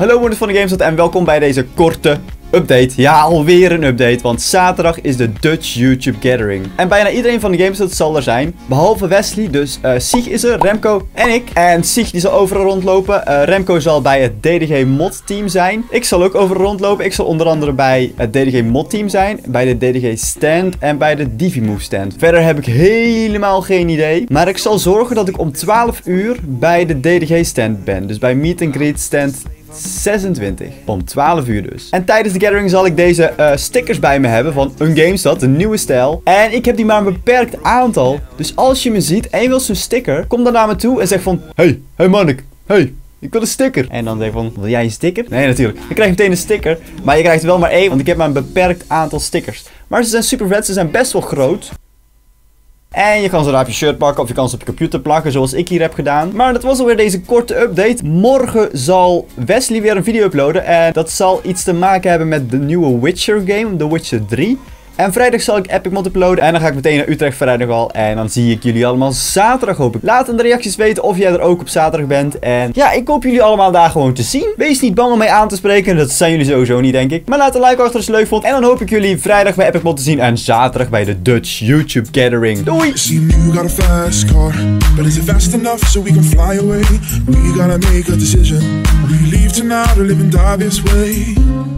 Hallo wonders van de Gamestad en welkom bij deze korte update. Ja, alweer een update, want zaterdag is de Dutch YouTube Gathering. En bijna iedereen van de Gamestad zal er zijn, behalve Wesley. Dus uh, Sieg is er, Remco en ik. En Sieg die zal overal rondlopen. Uh, Remco zal bij het DDG Mod Team zijn. Ik zal ook overal rondlopen. Ik zal onder andere bij het DDG Mod Team zijn, bij de DDG Stand en bij de Divimove Stand. Verder heb ik helemaal geen idee, maar ik zal zorgen dat ik om 12 uur bij de DDG Stand ben. Dus bij Meet and Greet Stand 26. Om 12 uur dus. En tijdens de gathering zal ik deze uh, stickers bij me hebben van Ungamestad, de nieuwe stijl. En ik heb die maar een beperkt aantal. Dus als je me ziet en je wilt zo'n sticker, kom dan naar me toe en zeg van... Hey, hey Mannik, hey, ik wil een sticker. En dan zeg van, wil jij een sticker? Nee, natuurlijk. Ik krijg meteen een sticker. Maar je krijgt wel maar één, want ik heb maar een beperkt aantal stickers. Maar ze zijn super vet, ze zijn best wel groot. En je kan ze daar op je shirt pakken of je kan ze op je computer plakken zoals ik hier heb gedaan. Maar dat was alweer deze korte update. Morgen zal Wesley weer een video uploaden. En dat zal iets te maken hebben met de nieuwe Witcher game, The Witcher 3. En vrijdag zal ik Epic Mod uploaden. En dan ga ik meteen naar Utrecht vrijdag al. En dan zie ik jullie allemaal zaterdag hoop ik. Laat in de reacties weten of jij er ook op zaterdag bent. En ja, ik hoop jullie allemaal daar gewoon te zien. Wees niet bang om mij aan te spreken. Dat zijn jullie sowieso niet, denk ik. Maar laat een like achter als je het leuk vond. En dan hoop ik jullie vrijdag bij Epic Mod te zien. En zaterdag bij de Dutch YouTube Gathering. Doei! We gotta make a decision. We leave tonight or live and die this way.